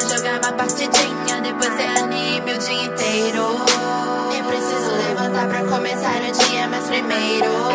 sozinha, Jogar uma partidinha, depois é anime o dia inteiro. Eu preciso levantar pra começar o dia, mas primeiro.